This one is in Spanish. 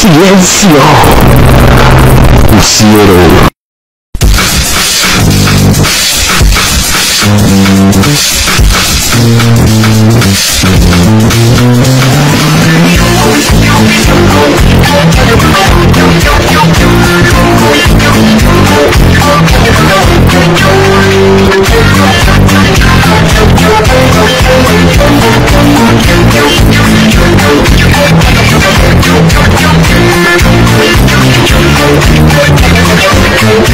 Silencio. Pusieron.